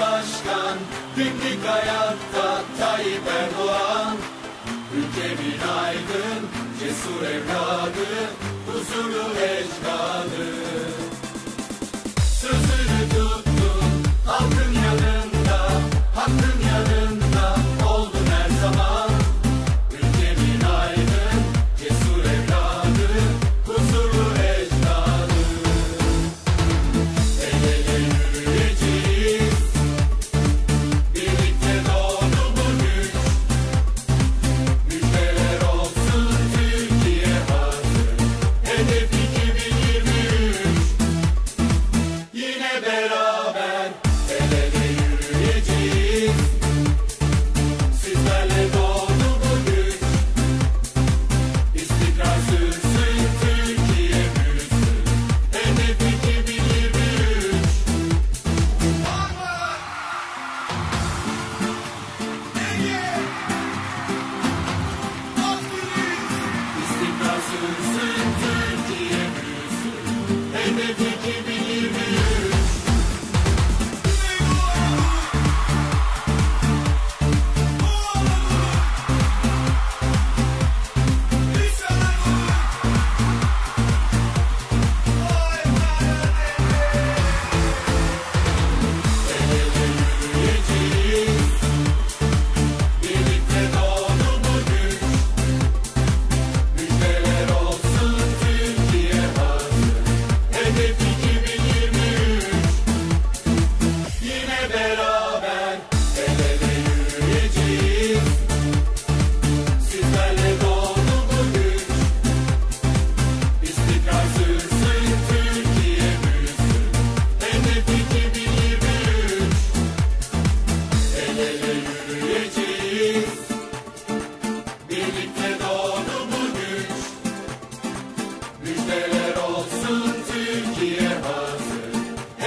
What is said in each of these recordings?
başkan Dimdik ayakta Tayyip Erdoğan. Ülkemin aydın Cesur evladı. Beraber El ele yürüyeceğiz Sizlerle doğdu bu güç. İstikrar sürsün Türkiye büyüsün. Hedef 2023 İstikrar sürsün Türkiye büyüsün. Hedef 2023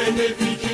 And bénéfique.